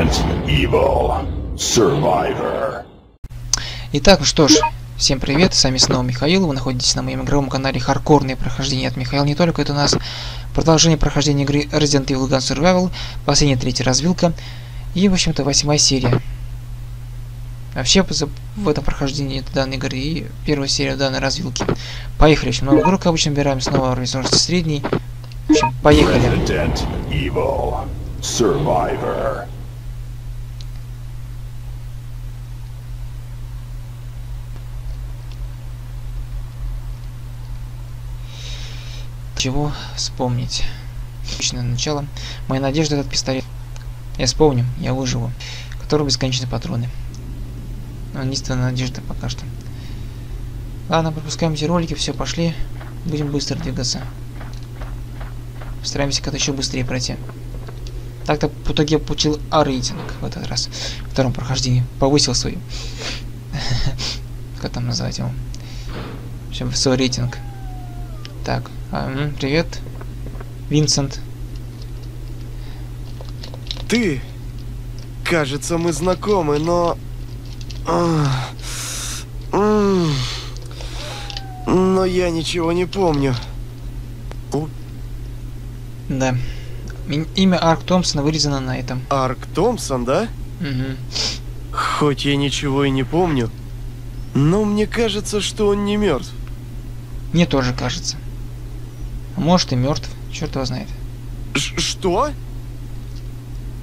Resident Evil Survivor. Итак, ну что ж, всем привет, с вами снова Михаил, вы находитесь на моем игровом канале Хардкорные прохождения от Михаила не только, это у нас продолжение прохождения игры Resident Evil Gun Survival, последняя третья развилка и, в общем-то, восьмая серия. Вообще, в этом прохождении данной игры и первая серия данной развилки. Поехали, очень много игрок обычно убираем, снова ресурсы средний. В общем, поехали. Resident Evil Survivor. Чего вспомнить? Отличное начало. Моя надежда этот пистолет. Я вспомню, я выживу. Который бесконечные патроны. Но единственная надежда пока что. Ладно, пропускаем эти ролики, все, пошли. Будем быстро двигаться. Постараемся как-то еще быстрее пройти. Так-то в итоге я получил А-рейтинг в этот раз. В втором прохождении. Повысил свой. Как там назвать его? В общем, свой рейтинг. Так, а, привет. Винсент. Ты? Кажется, мы знакомы, но... М, Но я ничего не помню. Да. Ми- Имя Арк Томпсона вырезано на этом. Арк Томпсон, да? Мгм. Хоть я ничего и не помню, но мне кажется, что он не мертв. Мне тоже кажется. Может и мертв, черт его знает. Ш- Что?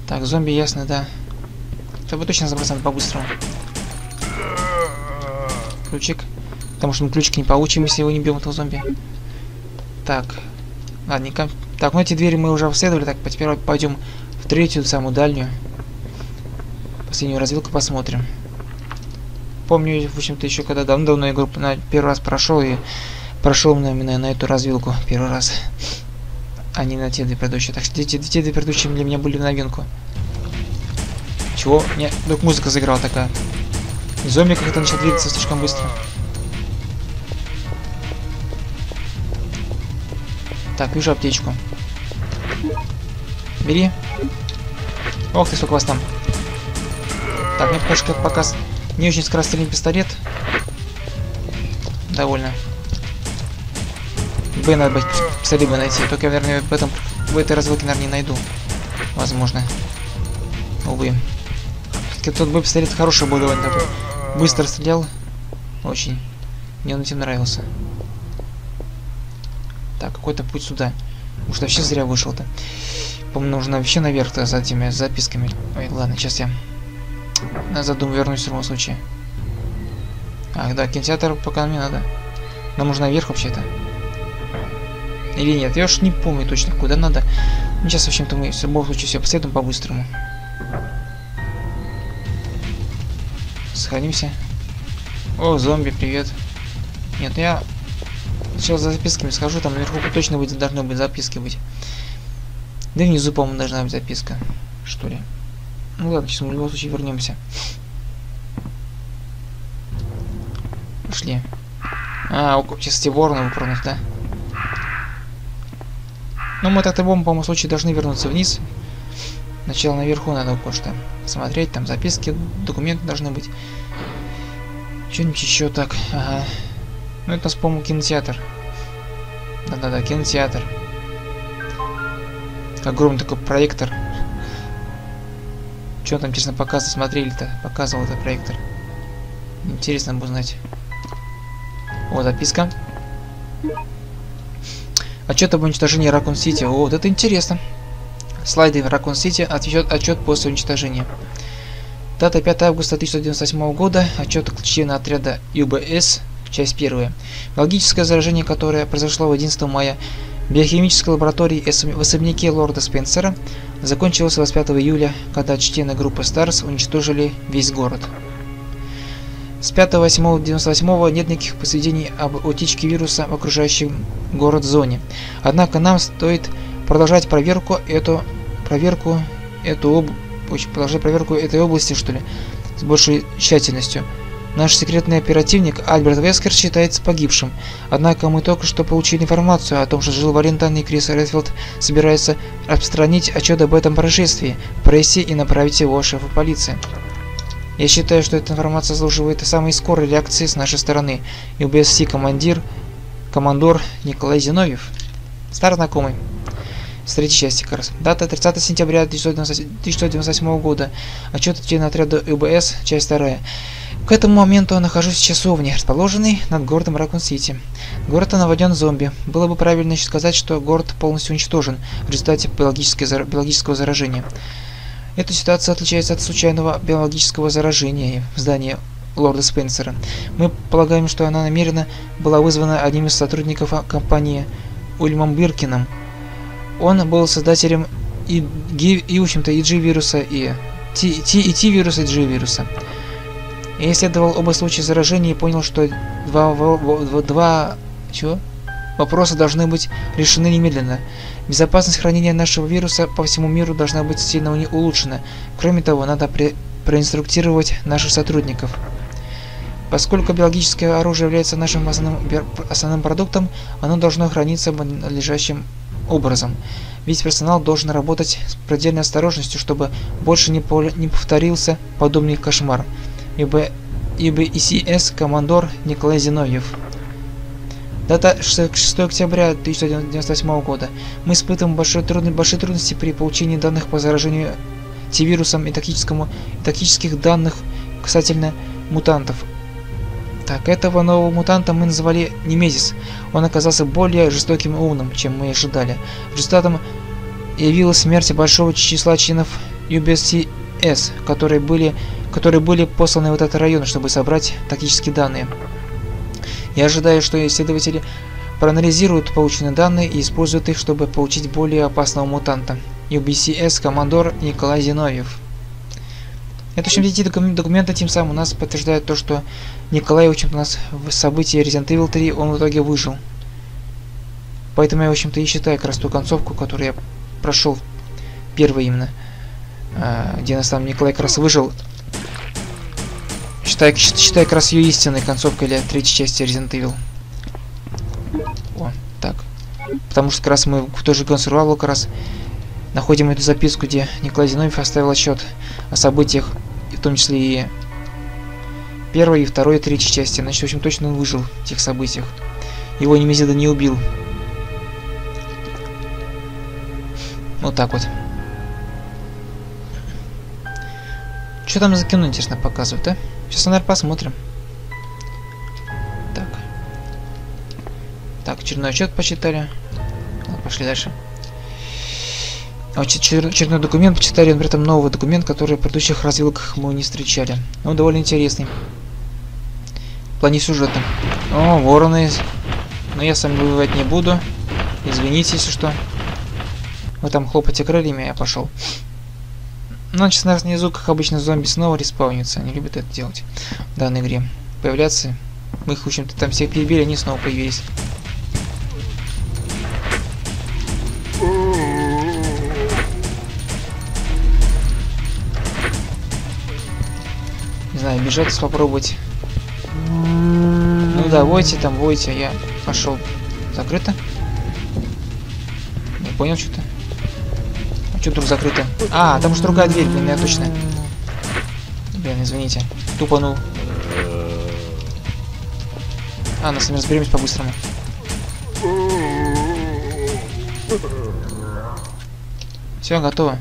Так, зомби ясно, да. Чтобы точно забраться надо по-быстрому. Ключик. Потому что мы ключик не получим, если его не бьем, этого зомби. Так. Ладненько. Так, ну эти двери мы уже обследовали, так, теперь пойдем в третью, самую дальнюю. Последнюю развилку посмотрим. Помню, в общем-то, еще когда давно-давно игру на первый раз прошел и прошел именно на эту развилку первый раз. А не на те две предыдущие. Так что те, те, две предыдущие для меня были новинку. Чего? Не, вдруг музыка заиграла такая. Зомби как-то начал двигаться слишком быстро. Так, вижу аптечку. Бери. Ох ты, сколько вас там. Так, мне пока как показ. Не очень скорострельный пистолет. Довольно. Б надо бы пистолет бы найти. Только я, наверное, в этом в этой развилке, наверное, не найду. Возможно. Увы. Все-таки тот Б пистолет хороший был довольно такой. Быстро стрелял. Очень. Мне он этим нравился. Так, какой-то путь сюда. Может, вообще зря вышел-то. По-моему, нужно вообще наверх-то за этими записками. Ой, ладно, сейчас я назад думаю вернусь в любом случае. Ах, да, кинотеатр пока мне надо. Нам нужно наверх вообще-то. Или нет, я уж не помню точно, куда надо. Ну, сейчас, в общем-то, мы в любом случае все последуем по-быстрому. Сходимся. О, зомби, привет. Нет, ну я Сейчас за записками схожу, там наверху точно будет, должны быть записки быть. Да и внизу, по-моему, должна быть записка. Что ли? Ну ладно, сейчас мы в любом случае вернемся. Пошли. А, сейчас эти вороны выпрыгнут, да? Ну, мы так-то по-моему, случае должны вернуться вниз. Сначала наверху надо кое-что смотреть, там записки, документы должны быть. Что-нибудь еще так, ага. Ну, это, по-моему, кинотеатр. Да-да-да, кинотеатр. Огромный такой проектор. Что там, честно, показывали, смотрели-то? Показывал этот проектор. Интересно бы узнать. О, записка. Отчет об уничтожении Ракун Сити. О, вот это интересно. Слайды Ракун Сити. Отчет, отчет после уничтожения. Дата 5 августа 1998 года. Отчет члена отряда ЮБС Часть первая. Биологическое заражение, которое произошло в 11 мая в биохимической лаборатории в особняке лорда Спенсера, закончилось 25 июля, когда члены группы Старс уничтожили весь город. С 5-8-98 нет никаких посведений об утечке вируса в окружающем город зоне. Однако нам стоит продолжать проверку эту проверку эту об... продолжать проверку этой области, что ли, с большей тщательностью. Наш секретный оперативник Альберт Вескер считается погибшим. Однако мы только что получили информацию о том, что Джилл Валентайн и Крис Редфилд собираются распространить отчет об этом происшествии в прессе и направить его шефу полиции. Я считаю, что эта информация заслуживает самой скорой реакции с нашей стороны. И УБС командир, командор Николай Зиновьев. Старый знакомый. С третьей части как раз. Дата 30 сентября 1998 года. Отчет члена отряда УБС, часть 2. К этому моменту я нахожусь в часовне, расположенной над городом Ракун-Сити. Город наводен зомби. Было бы правильно сказать, что город полностью уничтожен в результате биологического заражения. Эта ситуация отличается от случайного биологического заражения в здании лорда Спенсера. Мы полагаем, что она намеренно была вызвана одним из сотрудников компании Ульмом Биркином. Он был создателем и, и, и в общем-то, и G-вируса, и T-вируса, и G-вируса. Я исследовал оба случая заражения и понял, что два, два, чего? Вопроса должны быть решены немедленно. Безопасность хранения нашего вируса по всему миру должна быть сильно улучшена. Кроме того, надо при проинструктировать наших сотрудников. Поскольку биологическое оружие является нашим основным, основным продуктом, оно должно храниться надлежащим образом. Весь персонал должен работать с предельной осторожностью, чтобы больше не, не повторился подобный кошмар. Ибо, ибо командор Николай Зиновьев. Дата 6 октября 1998 года. Мы испытываем большие, трудно, большие трудности при получении данных по заражению Т-вирусом и, тактическому, и тактических данных касательно мутантов. Так, этого нового мутанта мы назвали Немезис. Он оказался более жестоким и умным, чем мы ожидали. Результатом явилась смерть большого числа членов UBSCS, которые были, которые были посланы в этот район, чтобы собрать тактические данные. Я ожидаю, что исследователи проанализируют полученные данные и используют их, чтобы получить более опасного мутанта. UBCS командор Николай Зиновьев. Это, в общем, эти документы тем самым у нас подтверждают то, что Николай, в общем-то, у нас в событии Resident Evil 3, он в итоге выжил. Поэтому я, в общем-то, и считаю как раз ту концовку, которую я прошел первый именно, а, где нас там Николай как раз выжил Считай, считай как раз ее истинной концовкой для третьей части Resident Evil. О, так. Потому что как раз мы в той же Гонсурвалу как раз находим эту записку, где Николай Зиновьев оставил отчет о событиях, в том числе и первой, и второй, и третьей части. Значит, в общем, точно он выжил в тех событиях. Его Немезида не убил. Вот так вот. Что там за кино, интересно, показывают, а? Сейчас, наверное, посмотрим. Так. Так, очередной отчет почитали. Ладно, пошли дальше. А очередной документ почитали, при этом новый документ, который в предыдущих развилках мы не встречали. Он довольно интересный. В плане сюжета. О, вороны. Но я сам воевать не буду. Извините, если что. Вы там хлопайте крыльями, я пошел. Значит, нас внизу, как обычно, зомби снова респаунятся. Они любят это делать в данной игре. Появляться. Мы их, в общем-то, там всех перебили, они снова появились. Не знаю, бежать попробовать. Ну да, войте там, войте, я пошел. Закрыто? Не понял что-то. Что вдруг закрыто? А, там уж другая дверь, блин, я точно. Блин, извините. Тупанул. А, нас с разберемся по-быстрому. Все, готово.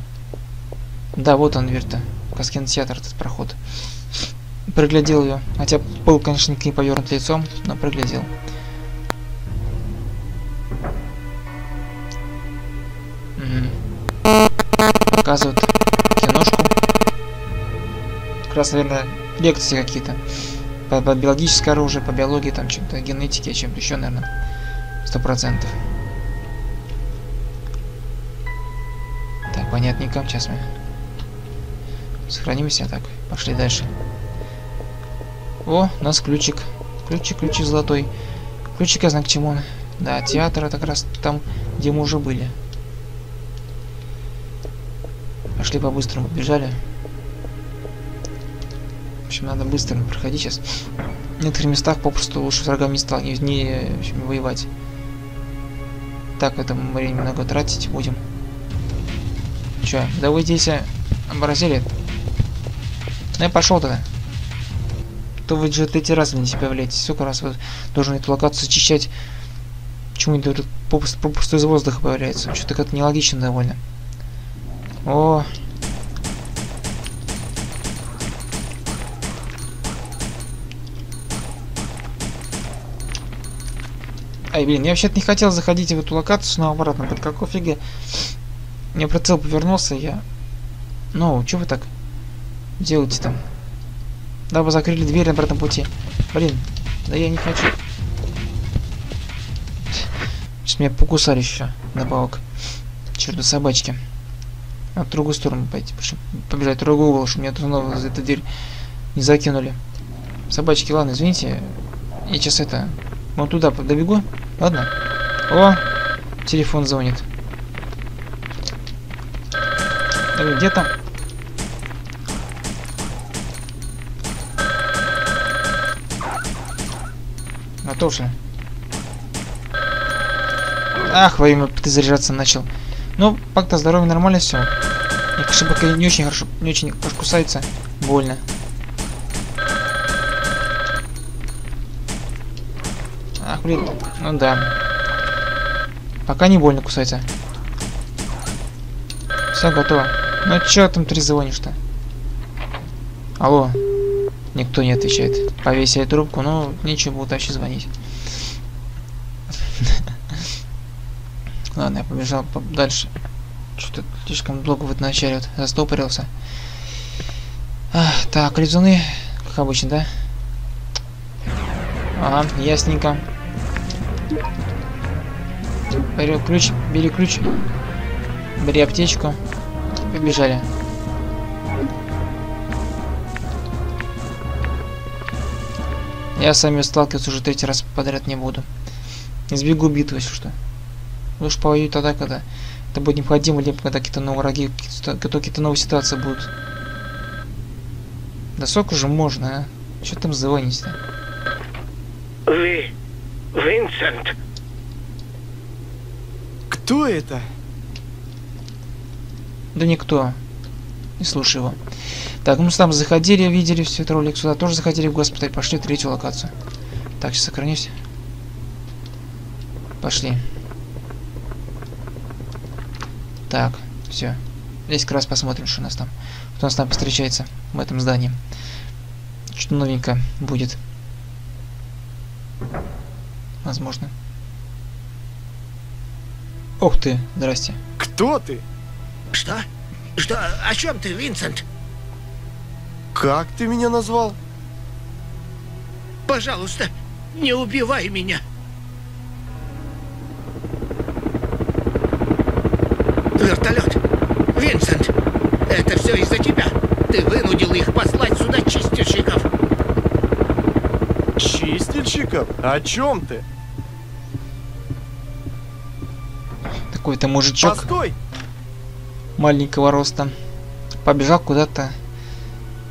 Да, вот он дверь-то. Каскин-театр, этот проход. Проглядел ее. Хотя был, конечно, не повернут лицом, но проглядел. Показывают киношку. Как раз, наверное, лекции какие-то. По, по биологическое оружие, по биологии, там, чем-то, генетике, чем-то еще, наверное. Сто процентов. Так, понятненько. Сейчас мы сохранимся. Так, пошли дальше. О, у нас ключик. Ключик, ключик золотой. Ключик, я знаю к чему он. Да, театр это как раз там, где мы уже были. Пошли по-быстрому, бежали. общем, надо быстро проходить сейчас. В некоторых местах попросту лучше с врагами не стал, не, не в общем, воевать. Так, это мы время много тратить будем. Че, да вы здесь э, образили? Ну я пошел тогда. То вы же третий раз мне себя являетесь. Сколько раз вы должны эту локацию зачищать? Почему это попросту, попросту из воздуха появляется? Что-то как-то нелогично довольно. О, Ай, блин, я вообще-то не хотел заходить в эту локацию, но обратно. Под какой фига? Мне прицел повернулся, я... Ну, что вы так делаете там? Да, закрыли дверь на обратном пути. Блин, да я не хочу. Сейчас меня покусали еще добавок. Черту собачки. А в другую сторону пойти. Побежать в другой угол, чтобы меня снова за эту дверь не закинули. Собачки, ладно, извините. Я сейчас это... Вон туда добегу. Ладно. О, телефон звонит. Э, где там? Же. Ах, во имя ты заряжаться начал. Ну, пак-то здоровье нормально все. Кажется, пока не очень хорошо, не очень кусается. Больно. Ах, блин. Ну да. Пока не больно кусается. Все готово. Ну чё там три звонишь-то? Алло. Никто не отвечает. Повесили трубку, ну нечего было вообще звонить. Ладно, я побежал дальше. Что-то слишком долго в этом начале вот застопорился. А, так, резуны, как обычно, да? Ага, ясненько. Бери ключ, бери ключ. Бери аптечку. Побежали. Я с вами сталкиваться уже третий раз подряд не буду. Избегу битвы, если что. Лучше повоюю тогда, когда это будет необходимо, либо когда какие-то новые враги, какие-то какие новые ситуации будут. Да сколько же можно, а? Что там звонить-то? Вы... Винсент? Кто это? Да никто. Не слушай его. Так, мы там заходили, видели все это ролик. Сюда тоже заходили в госпиталь. Пошли в третью локацию. Так, сейчас сохранюсь. Пошли. Так, все. Здесь как раз посмотрим, что у нас там. Кто у нас там встречается в этом здании. Что новенькое будет. Возможно. Ох ты, здрасте. Кто ты? Что? Что? О чем ты, Винсент? Как ты меня назвал? Пожалуйста, не убивай меня. Это все из-за тебя. Ты вынудил их послать сюда чистильщиков. Чистильщиков? О чем ты? Какой-то мужичок Постой! маленького роста побежал куда-то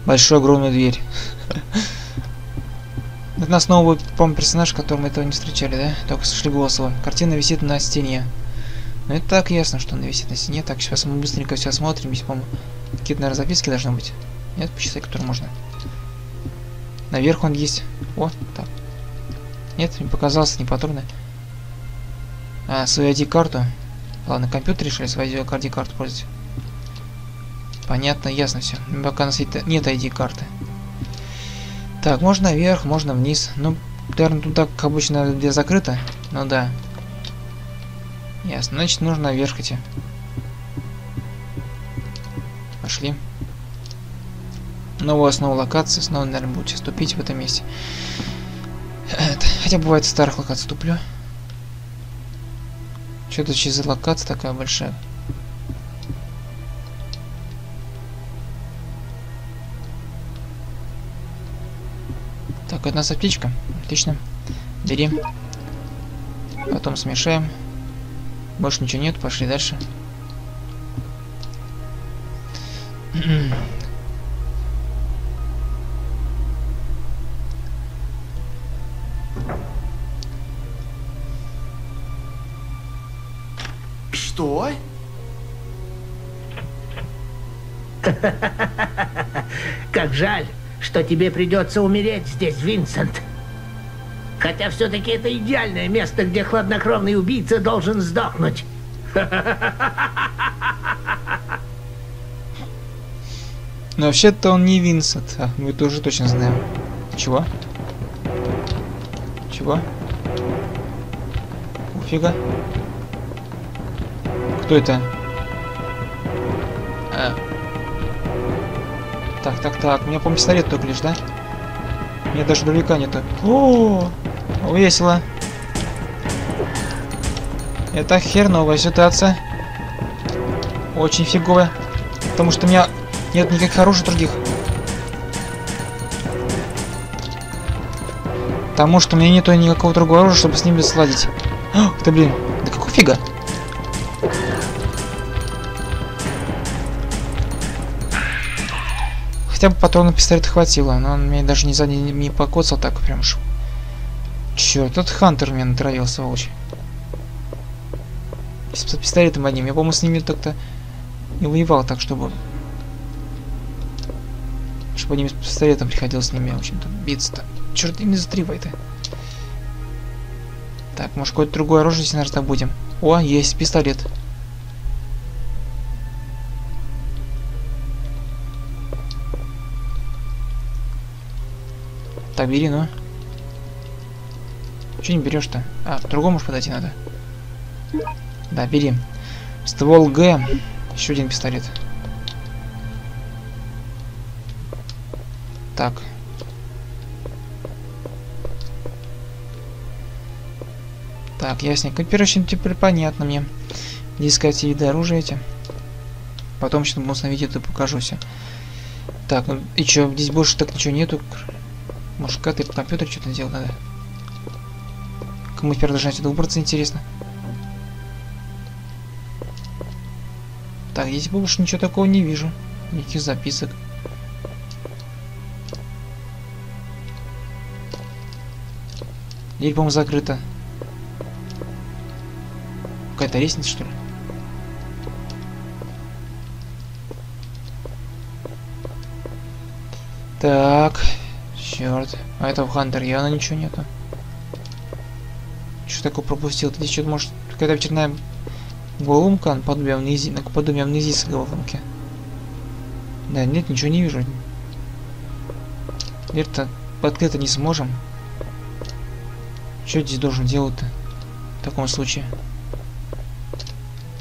большую огромную дверь. Это у нас новый, по-моему, персонаж, которого мы этого не встречали, да? Только слышали голос его. Картина висит на стене. Ну это так ясно, что она висит на стене. Так, сейчас мы быстренько все осмотрим. Здесь, по-моему, какие-то, наверное, записки должны быть. Нет, почитать, которые можно. Наверх он есть. О, так. Нет, не показался, не патроны. А, свою ID-карту. Ладно, компьютер решили свою ID-карту пользоваться. Понятно, ясно все. Пока у нас нет ID-карты. Так, можно вверх, можно вниз. Ну, наверное, тут так, как обычно, где закрыто. Ну да. Ясно. Значит, нужно вверх идти. Новая снова локация. Снова, наверное, будет сейчас тупить в этом месте. Это, хотя бывает в старых локациях туплю. Что это через локация такая большая? Так, одна аптечка. Отлично. Бери. Потом смешаем. Больше ничего нет, пошли дальше. Как жаль, что тебе придется умереть здесь, Винсент. Хотя все-таки это идеальное место, где хладнокровный убийца должен сдохнуть. Но вообще-то он не Винсент. А, мы это уже точно знаем. Чего? Чего? Фига. Кто это? Так, так, так. У меня, по пистолет только лишь, да? Меня даже дробовика нету. О, весело. Это херновая ситуация. Очень фиговая. Потому что у меня нет никаких оружий других. Потому что у меня нету никакого другого оружия, чтобы с ними сладить. Ах ты блин, да какого фига? Хотя бы патрона пистолета хватило, но он мне даже не, за, не, покоцал так прям уж. Черт, тот Хантер мне натравил, сволочь. С пистолетом одним. Я, по-моему, с ними так-то не воевал так, чтобы... Чтобы они с пистолетом приходилось с ними, в общем-то, биться-то. Черт, им не затривай-то. Так, может, какое-то другое оружие здесь раздобудем. О, есть пистолет. Так, бери, ну. Че не берешь-то? А, другому уж подойти надо. Да, бери. Ствол Г. Еще один пистолет. Так. Так, ясненько. Короче, теперь понятно мне. Где искать виды оружия эти. Потом на видео это покажу все. Так, ну и что, здесь больше так ничего нету. Может, как ты компьютер что-то делать надо? Кому теперь должны отсюда убраться, интересно. Так, здесь больше ничего такого не вижу. Никаких записок. Дверь, по-моему, закрыта. Какая-то лестница, что ли? Так. Черт. А этого Хантер явно ничего нету. Что такое пропустил? Здесь что-то может какая-то очередная головоломка наподобие амнезии, наподобие амнезии с головоломки. Да, нет, ничего не вижу. Дверь-то открыто не сможем. Что здесь должен делать-то? В таком случае.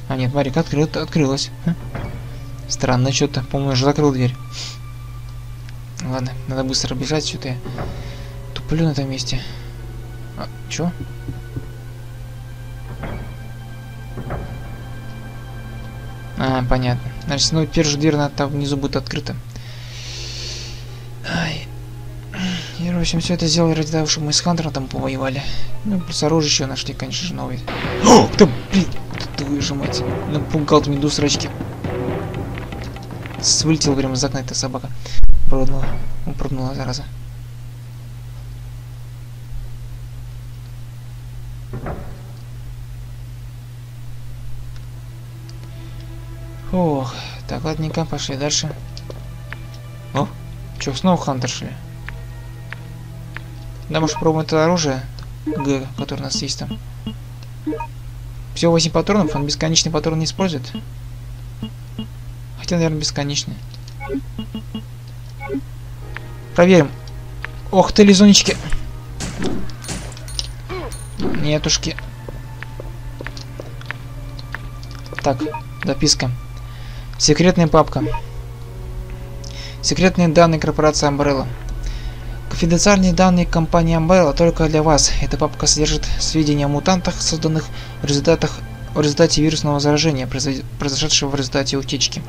А нет, Марик открыл, открылась. Ха? Странно что-то. По-моему, уже закрыл дверь. Ладно, надо быстро бежать, я туплю на этом месте. А, чё? А, понятно. Значит, ну же дверь там внизу будет открыта. Ай. И, в общем, все это сделали ради того, чтобы мы с Хантером там повоевали. Ну, плюс оружие еще нашли, конечно же, новый. О, да, блин, твою же мать. Напугал ты меня срачки. Вылетел прямо из окна эта собака. Прыгнула. Прыгнула, зараза. Ох, так, ладненько, пошли дальше. О, что, снова Хантер шли? Да, может, пробуем это оружие Г, которое у нас есть там. Всего 8 патронов, он бесконечный патрон не использует. Хотя, наверное, бесконечный. Проверим. Ох ты, лизунечки. Нетушки. Так, записка. Секретная папка. Секретные данные корпорации Umbrella. Конфиденциальные данные компании Umbrella только для вас. Эта папка содержит сведения о мутантах, созданных в результатах в результате вирусного заражения, произошедшего в результате утечки.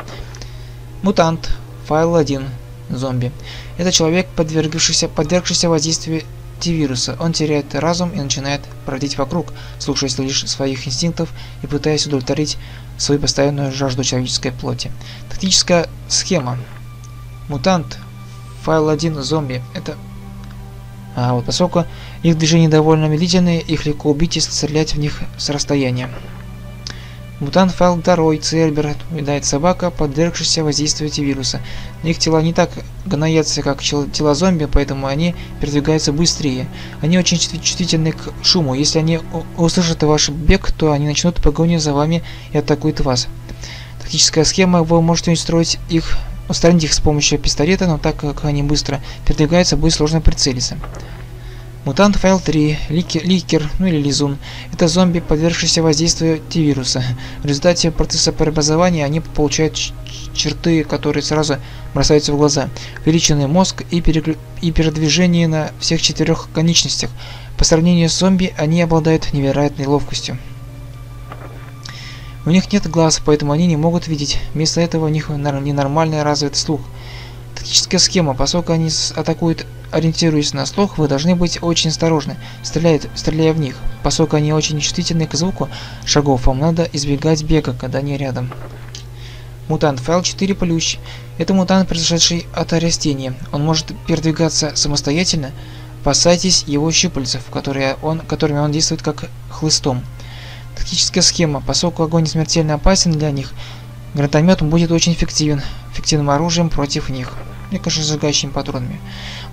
Мутант. Файл 1. Зомби. Это человек, подвергшийся, подвергшийся воздействию вируса. Он теряет разум и начинает бродить вокруг, слушаясь лишь своих инстинктов и пытаясь удовлетворить свою постоянную жажду человеческой плоти. Тактическая схема. Мутант. Файл 1. Зомби. Это... А вот поскольку их движения довольно медлительные, их легко убить, если стрелять в них с расстояния. Мутант файл второй, Цербер, видает собака, подвергшаяся воздействию вируса. Их тела не так гноятся, как тела зомби, поэтому они передвигаются быстрее. Они очень чувствительны к шуму. Если они услышат ваш бег, то они начнут погоню за вами и атакуют вас. Тактическая схема, вы можете устроить их, устранить их с помощью пистолета, но так как они быстро передвигаются, будет сложно прицелиться. Мутант файл 3, ликер, ликер, ну или лизун. Это зомби, подвергшийся воздействию Т-вируса. В результате процесса преобразования они получают черты, которые сразу бросаются в глаза. Увеличенный мозг и, переклю... и передвижение на всех четырех конечностях. По сравнению с зомби, они обладают невероятной ловкостью. У них нет глаз, поэтому они не могут видеть. Вместо этого у них ненормальный развит слух. Тактическая схема. Поскольку они атакуют ориентируясь на слух, вы должны быть очень осторожны, стреляя, стреляя в них. Поскольку они очень чувствительны к звуку шагов, вам надо избегать бега, когда они рядом. Мутант файл 4 плющ. Это мутант, произошедший от растения. Он может передвигаться самостоятельно. Опасайтесь его щупальцев, которые он, которыми он действует как хлыстом. Тактическая схема. Поскольку огонь смертельно опасен для них, гранатомет будет очень эффективен, эффективным оружием против них. Мне кажется, сжигающими патронами.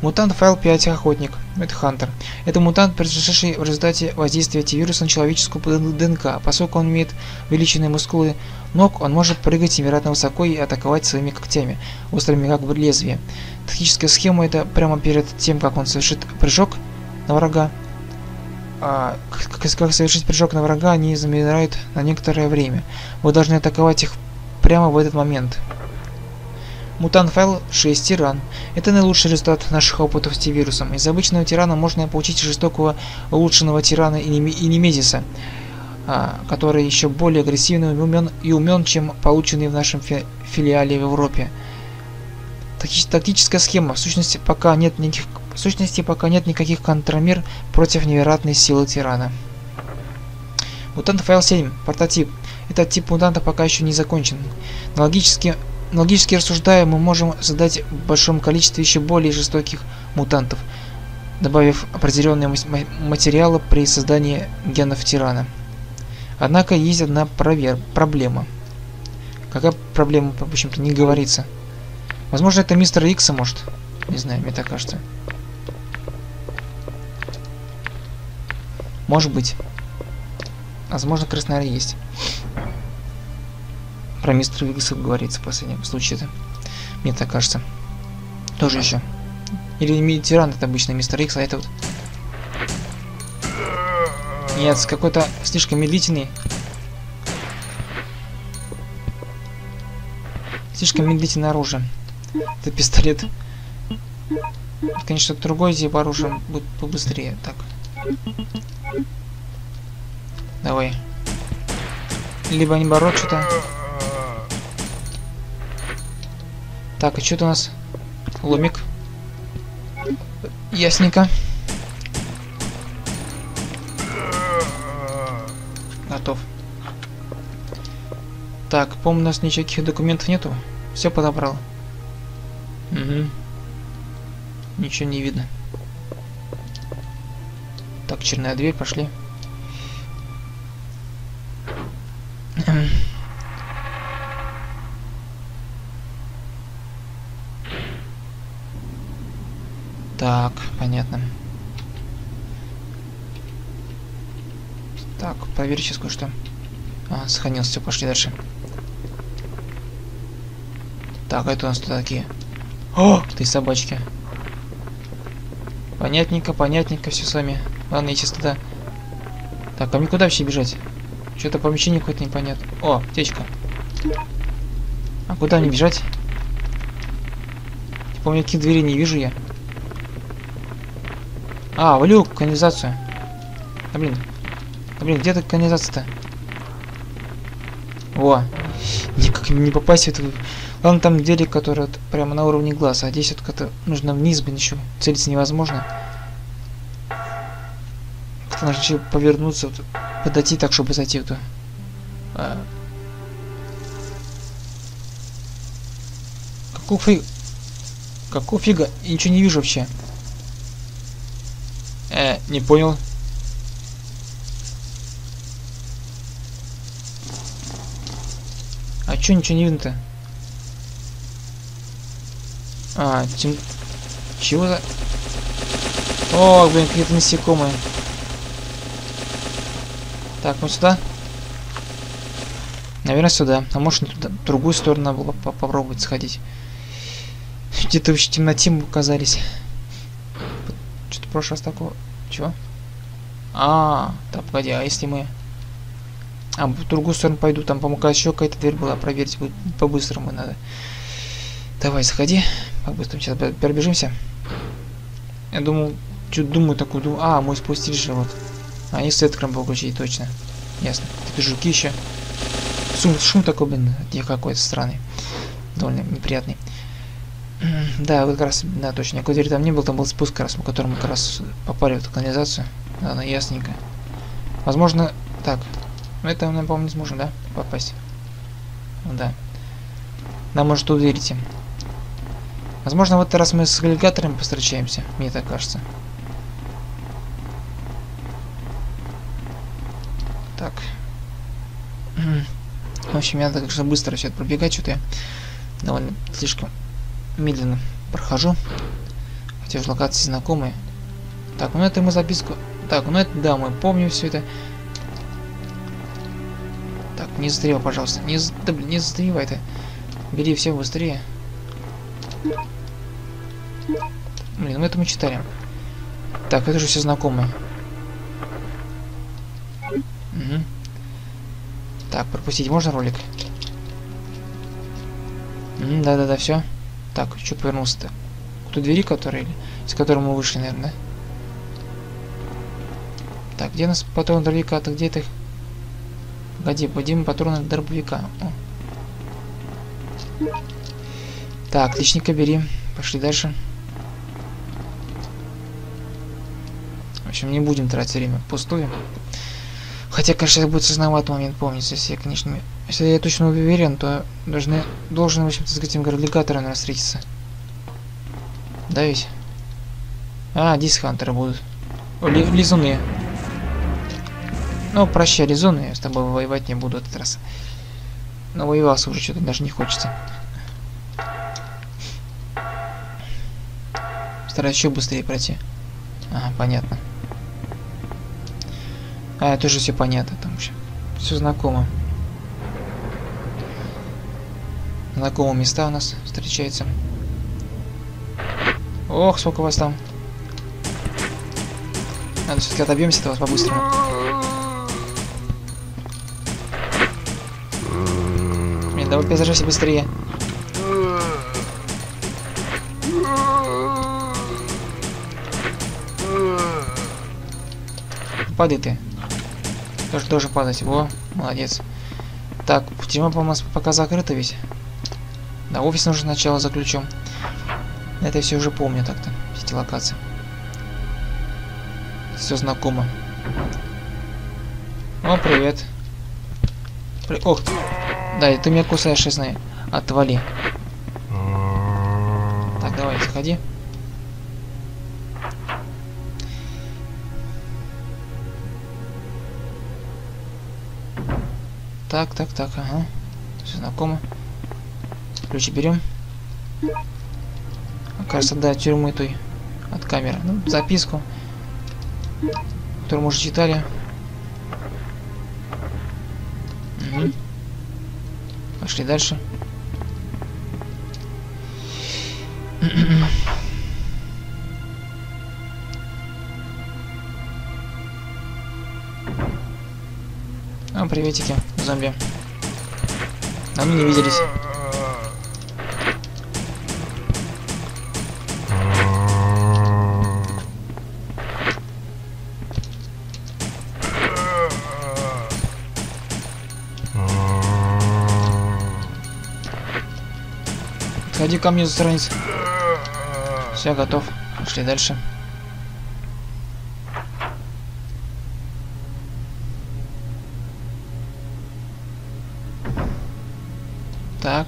Мутант файл 5 охотник. Это Хантер. Это мутант, произошедший в результате воздействия вируса на человеческую ДНК. Поскольку он имеет увеличенные мускулы ног, он может прыгать невероятно высоко и атаковать своими когтями, острыми как бы лезвие. Тактическая схема это прямо перед тем, как он совершит прыжок на врага. А, как, как совершить прыжок на врага, они замирают на некоторое время. Вы должны атаковать их прямо в этот момент. Мутант файл 6 тиран. Это наилучший результат наших опытов с T-вирусом. Из обычного тирана можно получить жестокого улучшенного тирана и, Немезиса, а, который еще более агрессивный умен, и умен, чем полученный в нашем фи филиале в Европе. Тактическая схема. В сущности, пока нет никаких, в сущности, пока нет никаких контрмер против невероятной силы тирана. Мутант файл 7. Прототип. Этот тип мутанта пока еще не закончен. Логически Логически рассуждая, мы можем создать в большом количестве еще более жестоких мутантов, добавив определенные материалы при создании генов тирана. Однако есть одна провер проблема. Какая проблема, в общем-то, не говорится. Возможно, это мистер Икса, может. Не знаю, мне так кажется. Может быть. Возможно, красноарь есть. Про мистера Вигаса говорится в последнем случае-то. Мне так кажется. Тоже еще. Или тиран это обычно мистер Икс, а это вот... Нет, какой-то слишком медлительный. Слишком медлительное оружие. Это пистолет. Конечно, другой тип оружия будет побыстрее. Так. Давай. Либо не бороть что-то. Так, а что это у нас? Ломик. Ясненько. Готов. Так, по-моему, у нас никаких документов нету. Все подобрал. Угу. Ничего не видно. Так, черная дверь, пошли. Так, понятно. Так, проверь сейчас кое-что. А, сохранился, все, пошли дальше. Так, это у нас тут такие. О, ты собачки. Понятненько, понятненько, все с вами. Ладно, я сейчас туда. Так, а мне куда вообще бежать? Что-то помещение какое-то непонятно. О, аптечка. А куда мне бежать? Типа, у меня каких дверей не вижу я. А, в люк, канализацию. Да блин. Да блин, где-то канализация-то? Во. Никак не попасть в эту... Ладно, там двери, которые вот прямо на уровне глаза, а здесь вот как-то нужно вниз, блин, еще целиться невозможно. Как-то нужно еще повернуться, вот, подойти так, чтобы зайти в эту... А... Какого фига? Какого фига? Я ничего не вижу вообще. Э, не понял. Чё ничего не видно-то? А, тем... Чего за... О, блин, какие-то насекомые. Так, ну сюда. Наверное, сюда. А может, туда, в другую сторону надо было по попробовать сходить. Где-то в темноте мы оказались. Что-то прошлый раз такого... Чего? А, так, погоди, а если мы... А, в другую сторону пойду, там, по-моему, еще какая-то дверь была, проверить будет по-быстрому надо. Давай, заходи. По-быстрому сейчас пробежимся. Я думал, что думаю такую, думаю, а, мы спустились же вот. А, они свет крым получили, точно. Ясно. Это жуки еще. Шум, шум такой, блин, где какой-то странный. Довольно неприятный. Да, вот как раз, да, точно, никакой двери там не было, там был спуск, как раз, по которому как раз попали в эту канализацию. Она ясненько. Возможно, так, ну это мы, по-моему, не сможем, да, попасть? Да. Нам может уверите. Возможно, в этот раз мы с аллигаторами постречаемся, мне так кажется. Так. В общем, я так же быстро все это пробегать, что-то я довольно слишком медленно прохожу. Хотя уже локации знакомые. Так, ну это мы записку... Так, ну это, да, мы помним все это. Не застревай, пожалуйста. Не, да, блин, не застревай ты. Бери все быстрее. Блин, ну это мы читали. Так, это же все знакомые. Угу. Так, пропустить можно ролик? Да-да-да, все. Так, что повернулся-то? К двери, которая, с которой мы вышли, наверное? Так, где нас патрон дробовика-то? Где это? Погоди, пойдем патроны дробовика. О. Так, отличненько бери. Пошли дальше. В общем, не будем тратить время пустую. Хотя, конечно, будет сложновато момент помнить, если я, конечно... Если я точно уверен, то должны, должен, в общем-то, с этим аллигатором, наверное, встретиться. Да ведь? А, здесь хантеры будут. Ли, лизуны. Ну, прощай, лизуны, я с тобой воевать не буду этот раз. Но воевался уже, что-то даже не хочется. Стараюсь еще быстрее пройти. Ага, понятно. А, тоже все понятно там вообще. Все знакомо. Знакомые места у нас встречаются. Ох, сколько вас там. Надо все-таки отобьемся от вас по-быстрому. Давай перезаряжайся быстрее. Падай ты. Тоже тоже падать. Во, молодец. Так, тюрьма, по-моему, пока закрыта ведь. Да, офис нужно сначала за ключом. Это я все уже помню так-то, все эти локации. Все знакомо. О, привет. При... Ох, да, и ты меня кусаешь, я знаю. Отвали. Так, давай, заходи. Так, так, так, ага. Все знакомо. Ключи берем. Кажется, да, тюрьмы той от камеры. Ну, записку, которую мы уже читали. Пошли дальше. А, приветики зомби. А мы не виделись. Подходи ко мне, засранец. Все, готов. Пошли дальше. Так.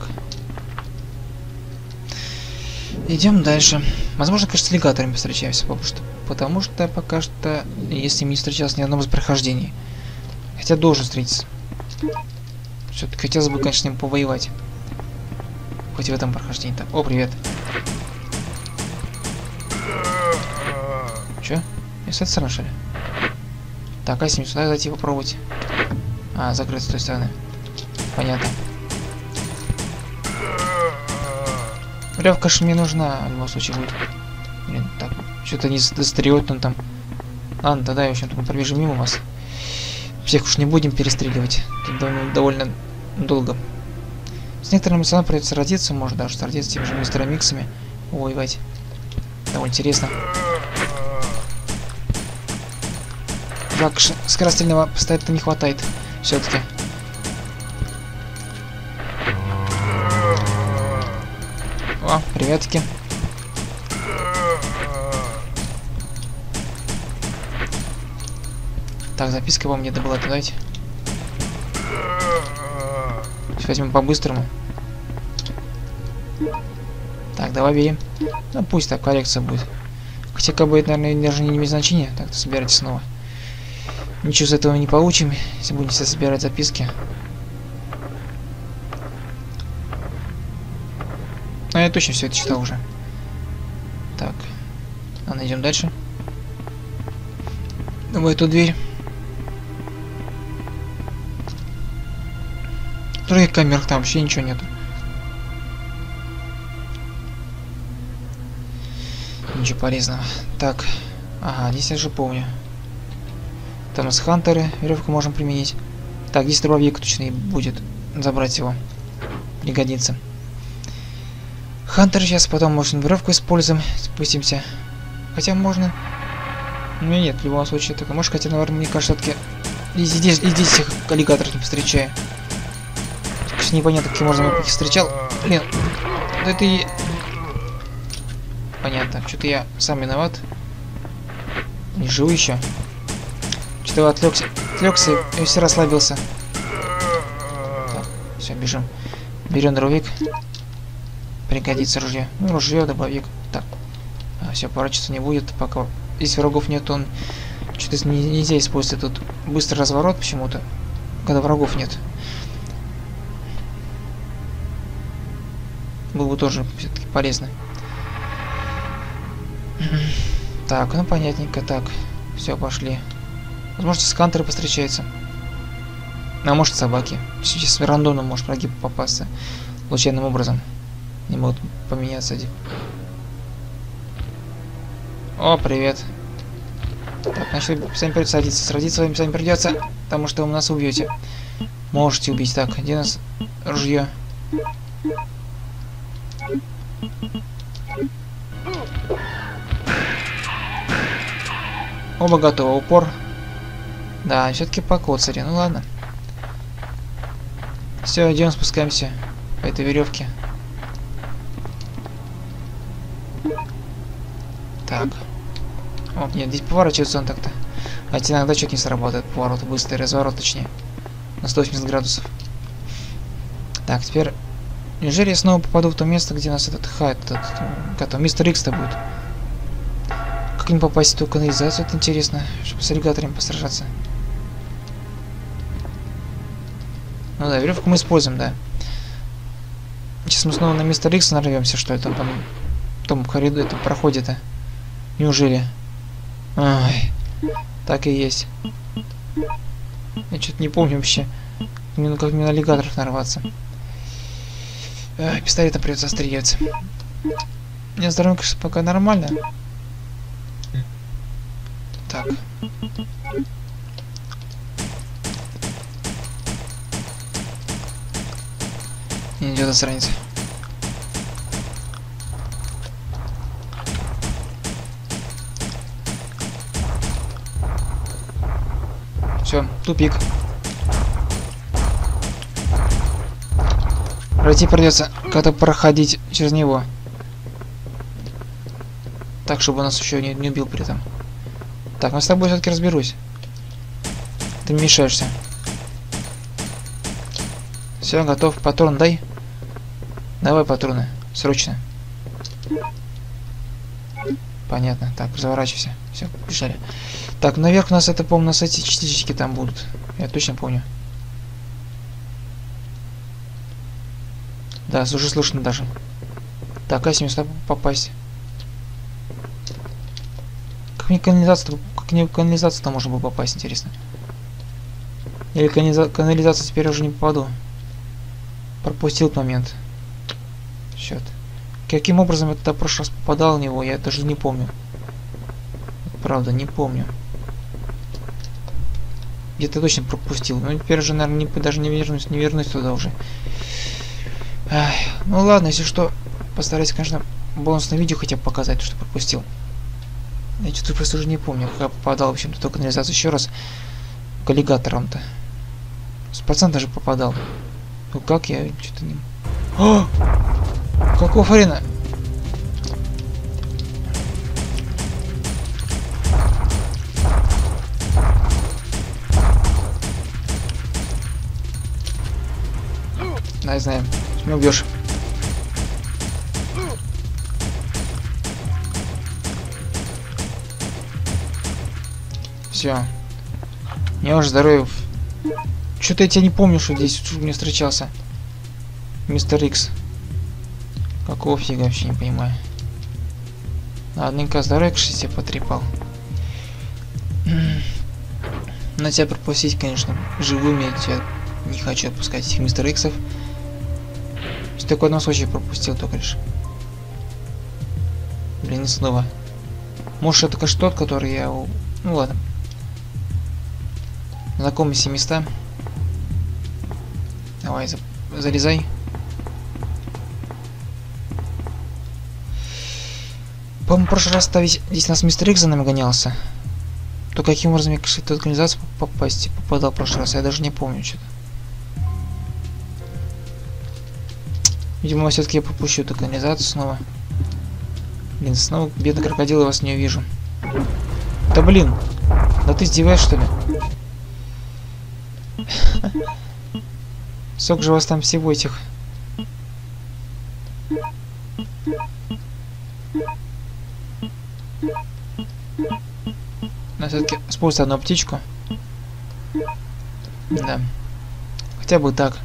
Идем дальше. Возможно, конечно, с аллигаторами встречаемся, потому что, потому что пока что, если не встречался ни одном из прохождений. Хотя должен встретиться. Все-таки хотелось бы, конечно, с ним повоевать. Хоть в этом прохождении. Так, о, привет. Че? Я с этой стороны, что ли? Так, а с ним сюда зайти попробовать. А, закрыт с той стороны. Понятно. Ревка ж мне нужна, в любом случае будет. Блин, так, что-то не достает он там. Ладно, тогда, в общем-то, пробежим мимо вас. Всех уж не будем перестреливать. Тут довольно, довольно долго. С некоторыми пацанами придется родиться, может даже родиться теми же мистера Миксами. Воевать. Довольно интересно. Так, скорострельного пистолета не хватает. Все-таки. О, приветики. Так, записка вам где-то была, давайте. Возьмем по-быстрому. Так, давай бери. Ну пусть так коррекция будет. Хотя как бы это, наверное, даже не имеет значения. Так, собирайте снова. Ничего с этого не получим, если будем все собирать записки. Ну, я точно все это читал уже. Так. Ладно, идем дальше. В эту дверь. Других камерах там вообще ничего нету. Ничего полезного. Так. Ага, здесь я же помню. Там у нас хантеры. Веревку можем применить. Так, здесь дробовик точно будет. Забрать его. Пригодится. Хантер сейчас потом можно веревку используем. Спустимся. Хотя можно. Ну нет, в любом случае только. Может, хотя, наверное, мне кажется, все-таки здесь, здесь всех аллигаторов не встречаю. Непонятно, каким я их встречал. Блин, да это и... Понятно, что-то я сам виноват. Не живу еще. Что-то отвлекся, отвлекся и все расслабился. Все, бежим. Берем дровик. Пригодится ружье. Ну, ружье, добавик. Так. А, все, поворачиваться не будет, пока если врагов нет, он что-то не, нельзя использовать тут быстрый разворот почему-то, когда врагов нет. Было бы тоже все-таки полезно. Так, ну понятненько, так. Все, пошли. Возможно, скантеры повстречаются. А может собаки. Сейчас рандомно может враги попасться. Случайным образом. Не могут поменяться. О, привет. Так, значит, сами придется садиться. Сразиться вами сами придется, потому что вы нас убьете. Можете убить. Так, где у нас ружье? Оба готовы. Упор. Да, все-таки покоцари. Ну ладно. Все, идем, спускаемся по этой веревке. Так. О, нет, здесь поворачивается он так-то. Хотя иногда что-то не сработает. Поворот быстрый, разворот точнее. На 180 градусов. Так, теперь... Неужели я снова попаду в то место, где нас этот хайт, этот... Как там, мистер Икс-то будет? Как им попасть в ту канализацию, это интересно, чтобы с аллигаторами посражаться. Ну да, веревку мы используем, да. Сейчас мы снова на мистер Икс нарвемся, что это там, в том коридоре, это проходит-то. Неужели? Ай, так и есть. Я что-то не помню вообще, мне, как мне на аллигаторов нарваться. Ай, пистолетом придется. У меня здоровье, конечно, пока нормально. Так. Не идет засранец. Все, тупик. Пройти придется как-то проходить через него. Так, чтобы он нас еще не, не убил при этом. Так, мы с тобой все-таки разберусь. Ты мешаешься. Все, готов. Патрон дай. Давай патроны. Срочно. Понятно. Так, разворачивайся. Все, побежали. Так, наверх у нас это, по-моему, у нас эти частички там будут. Я точно помню. Да, уже слышно даже. Так, а если сюда попасть? Как мне канализацию, как мне в канализацию-то можно было попасть, интересно? Или канализа канализацию теперь уже не попаду? Пропустил момент. Счет. Каким образом я туда в прошлый раз попадал в него, я даже не помню. Правда, не помню. Где-то точно пропустил. Ну теперь уже, наверное, не, даже не вернусь, не вернусь туда уже. Ах, ну ладно, если что, постараюсь, конечно, бонусное видео хотя бы показать, что пропустил. Я что-то просто уже не помню, как я попадал, в общем-то, только канализацию еще раз к аллигаторам-то. С процента же попадал. Ну как я что-то не... О! Какого хрена? Знаю, знаю. Не убьешь. Все. Мне уже здоровье. Что-то я тебя не помню, что здесь мне встречался. Мистер Икс. Какого фига вообще не понимаю. Ладненько, здоровье себе потрепал. На тебя пропустить, конечно, живым я тебя не хочу отпускать этих мистер Иксов. Только в одном случае пропустил только лишь. Блин, снова. Может это конечно тот, который я... Ну ладно. Знакомые все места. Давай, за... залезай. По-моему, в прошлый раз здесь, здесь нас мистер Икс за нами гонялся. То каким образом я к этой организации попасть попадал в прошлый раз, я даже не помню что-то. Видимо, все-таки я пропущу эту канализацию снова. Блин, снова бедный крокодил, я вас не увижу. Да блин! Да ты издеваешь, что ли? Сок же у вас там всего этих. Но все-таки используйте одну птичку. Да. Хотя бы так.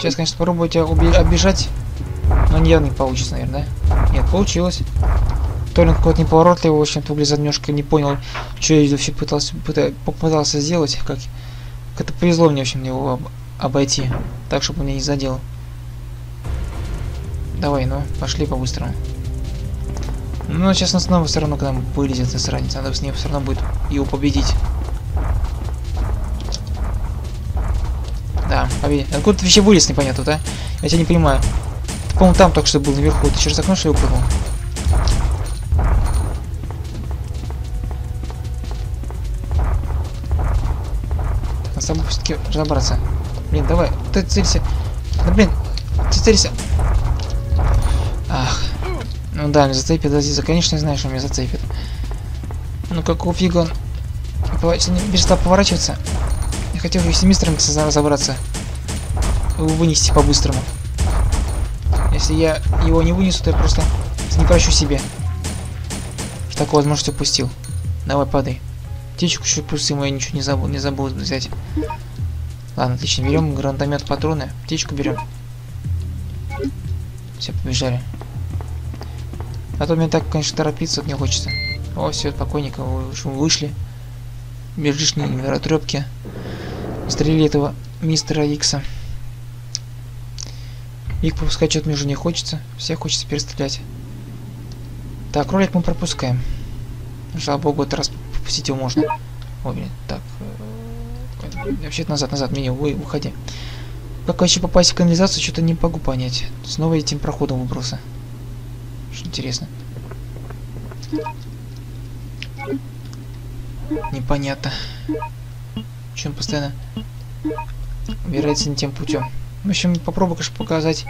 Сейчас, конечно, попробуйте обижать, но не явно не получится, наверное? Нет, получилось. Толин какой-то неповоротливый, в общем-то, немножко не понял, что я вообще пытался, пытался, попытался сделать, как, это повезло мне, в общем, его об, обойти, так, чтобы он меня не задел. Давай, ну, пошли по-быстрому. Ну, сейчас он снова все равно к нам вылезет, засранец, надо с ним все равно будет его победить. Да, победи. Откуда ты вообще вылез, непонятно, да? Я тебя не понимаю. Ты, по-моему, там только что был наверху. Ты через окно что ли упрыгнул? Все-таки разобраться. Блин, давай, ты целься. Да блин, ты целься. Ах. Ну да, меня зацепит, да, конечно, я знаю, что меня зацепит. Ну какого фига он перестал поворачиваться? Я хотел же с мистером разобраться. Его вынести по-быстрому. Если я его не вынесу, то я просто не прощу себе. Такую возможность упустил. Давай, падай. Птичку пусть ему я ничего не забыл, не забыл взять. Ладно, отлично. Берем гранатомет, патроны. Птичку берем. Все, побежали. А то мне так, конечно, торопиться не хочется. О, все, покойника вышли. Без лишней миротрепки. Застрелили этого мистера Икса. Их пропускать что-то мне уже не хочется. Всех хочется перестрелять. Так, ролик мы пропускаем. Слава богу, этот раз пропустить его можно. Ой, блин, вообще назад, назад, меня, вы, уходи. Как вообще попасть в канализацию, что-то не могу понять. Снова этим проходом выброса. Что интересно. Непонятно. Чем постоянно убирается не тем путем. В общем, попробую, конечно, показать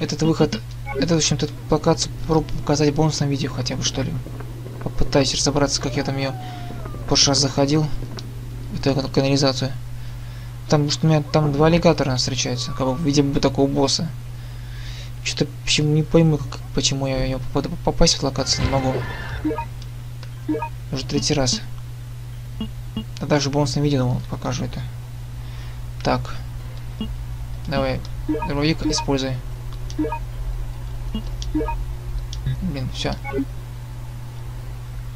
этот выход, этот, в общем-то, плакацию попробую показать в бонусном видео хотя бы, что ли. Попытаюсь разобраться, как я там ее в прошлый раз заходил, в эту канализацию. Там, что у меня там два аллигатора встречаются, как бы, видимо, бы такого босса. Что-то почему не пойму, как, почему я ее попасть в локацию не могу. Уже третий раз. А даже бонусное видео думал, покажу это. Так. Давай, дробовик используй. Блин, все.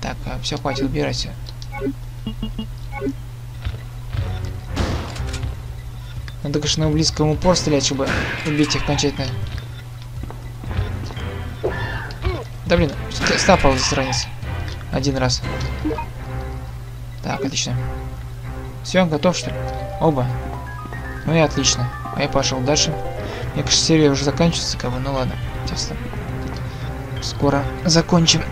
Так, все, хватит, убирайся. Надо, конечно, на близком упор стрелять, чтобы убить их окончательно. Да блин, ст- стапал засранец. Один раз. Так, отлично. Все, готов что ли? Оба. Ну и отлично. А я пошел дальше. Мне кажется, серия уже заканчивается, как бы, ну ладно. Сейчас. Скоро закончим.